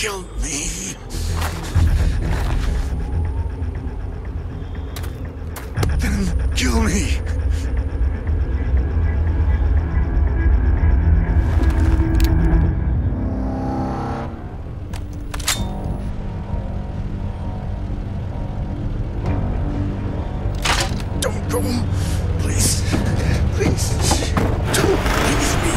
kill me. Then kill me. Don't go. Please. Please. Don't leave me.